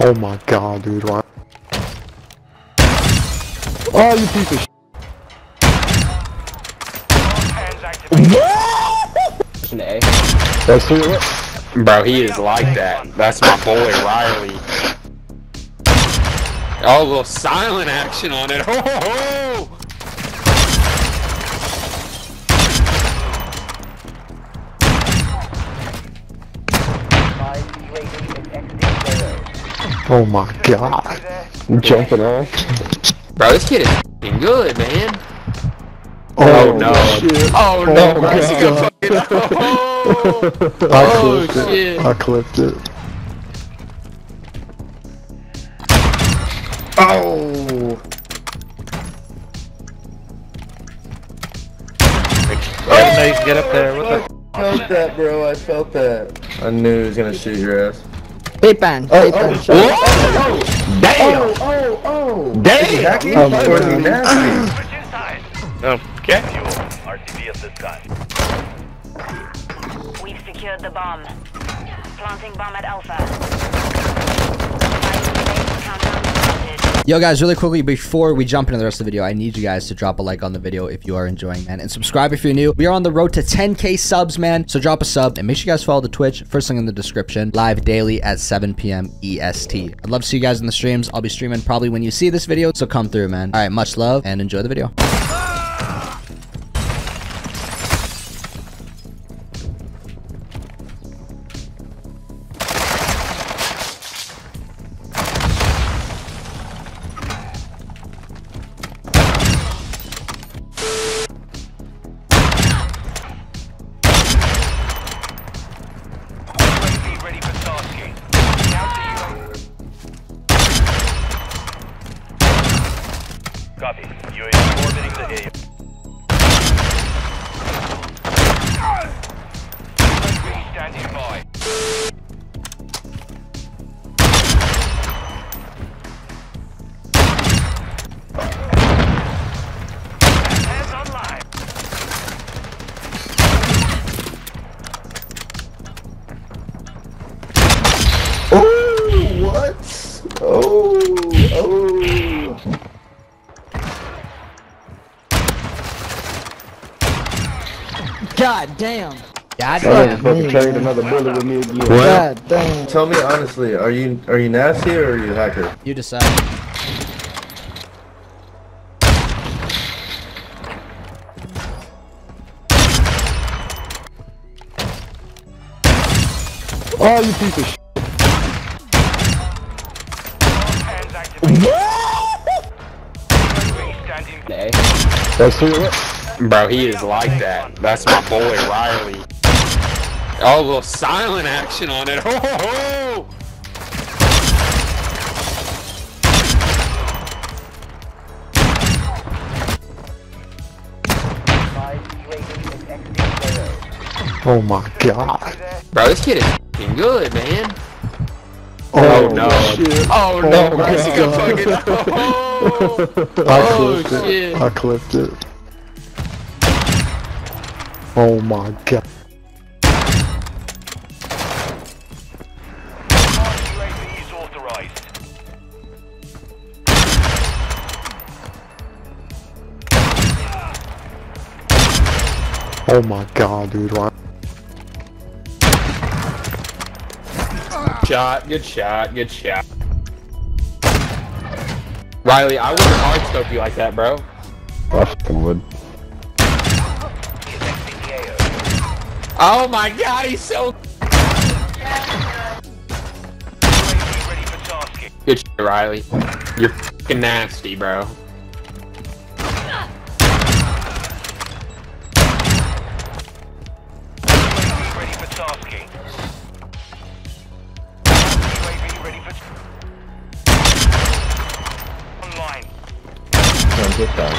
Oh my god, dude. Why? Oh, you piece of. That's three? Bro, he is like that. That's my boy, Riley. Oh, a little silent action on it. Ho. Oh, Oh my god. You jumping off? Bro, this kid is f***ing good, man. Oh, oh no. Shit. Oh, oh no, Oh, bro, this is God. fucking. Oh, I oh clipped shit. it. I clipped it. Oh! Yeah, no, you can get up there. What the? I felt that, bro. I felt that. I knew he was gonna shoot your ass. Big bang. Oh, Big bang. oh, oh, Damn. oh, oh, oh! Damn. Is he hacking? Um, or is he nasty? Okay. RTB of this kind. We've secured the bomb. Planting bomb at Alpha. Countdown started. Yo guys, really quickly before we jump into the rest of the video, I need you guys to drop a like on the video if you are enjoying, man, and subscribe if you're new. We are on the road to 10k subs, man. So drop a sub and make sure you guys follow the Twitch. First link in the description. Live daily at 7 p.m. EST. I'd love to see you guys in the streams. I'll be streaming probably when you see this video, so come through, man. All right, much love and enjoy the video. Copy. UAV orbiting the area. Standing by. Oh, what? Oh, oh. God damn. God I never fucking carried another bullet with me again. God damn. Tell me honestly, are you are you nasty or are you a hacker? You decide. Oh, you piece of shit. Hands activated. UAV standing by. A. That's three what? Bro, he is like that. That's my boy, Riley. Oh, a little silent action on it. Ho, ho, ho. Oh my god. Bro, this kid is f***ing good, man. Oh, oh no. Shit. Oh no, Oh, bro, my God. fucking. Oh, I oh clipped it. shit. I clipped it. Oh my god. UAV is authorized. Oh my god, dude. Why? Shot, good shot, good shot. Riley, I wouldn't hard scope you like that, bro. I fucking would. Oh my god, he's so UAV ready for tasking. good shit, Riley. You're fucking nasty, bro. UAV ready for tasking. UAV ready for online. Don't get that.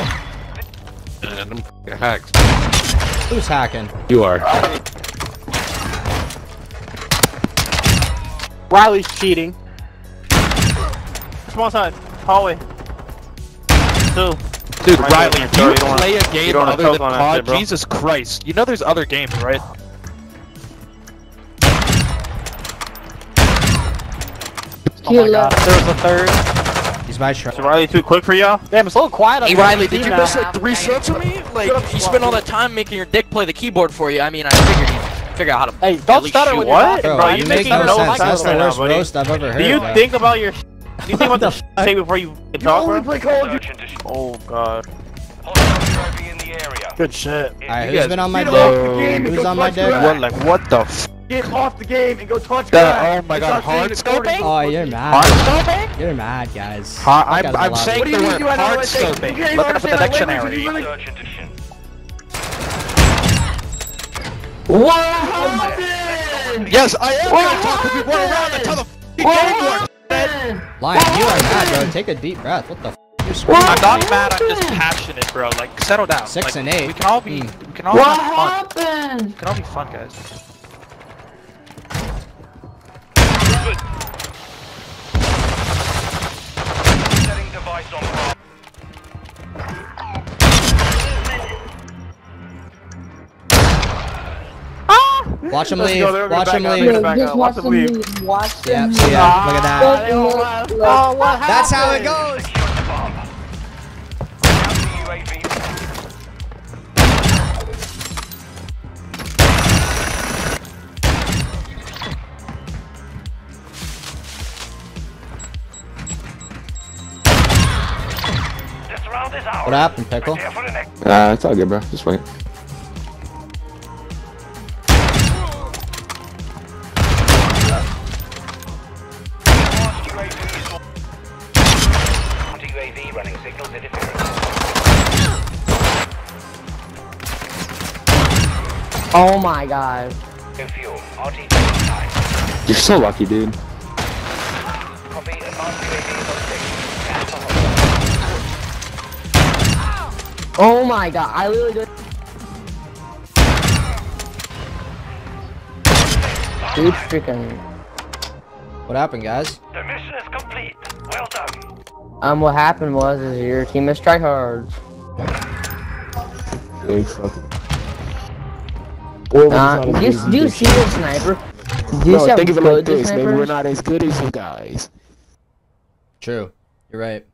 And I'm fucking hacked. Who's hacking? You are. Riley's cheating. Small side. Hallway. Two. Dude, Right Riley, do you you don't wanna- play a game other than on COD? shit. Jesus Christ. You know there's other games, right? Oh my god. There was a third. He's my Is. Riley too quick for y'all? Damn, it's a little quiet. on Hey Riley, did you now. miss like three shots of me? Like you spent all that time making your dick play the keyboard for you. I mean, I figured you'd figure out how to. Hey, at don't stutter with one. your Bro, bro. you You're making no no sense. sense That's the right now, buddy. roast I've ever heard. Do you bro. think about your? Do you think about the say before you talk, bro? play Call of Duty. Search and destroy. Oh god. Hostile UAV in the area. Good shit. Alright, You who's guys- been on my Get off the game dick? Who's on my touch dick? What like what the? F- Get off the game and go touch That- grass. oh my God, not saying hard scoping? Oh, you're mad. You're mad, guys. Huh, I'm, I'm saying What do you the word you don't hard what I'm? You scoping. Look up in the understand my language. dictionary. You really- Search and destroy. What happened? Yes, I am gonna talk because we went around happened? until the f***ing game war. Lion, you are mad, bro. Take a deep breath. What the f? You're screaming. I'm not mad. I'm just passionate, bro. Like, settle down. Six Like, and eight. We can all be. Mm. We can all What have fun. happened? We can all be fun, guys. Watch him Let's leave. go, Watch back him leave. they're Look, gonna back just watch Watch them them leave. leave. Watch Yeah, them see leave. ya. Look at that. Look, look, look. Oh, what That's how it goes. Secure the bomb. Counter UAV. This round is ours. What happened, Pickle? Prepare for the next. Uh, it's all good, bro. Just wait. Oh my god. No fuel. RTB time. You're so lucky, dude. Copy. Advanced UAV is on station. Gas for hostile. Oh my god. I literally did. Dude, freaking. What happened, guys? The mission is complete. Well done. Um, what happened was is your team is tryhards. Big fucking. Uh, do you, do you see the sniper? Do you No, see how think of it like this. Maybe sniper we're not as good as you guys. True. You're right.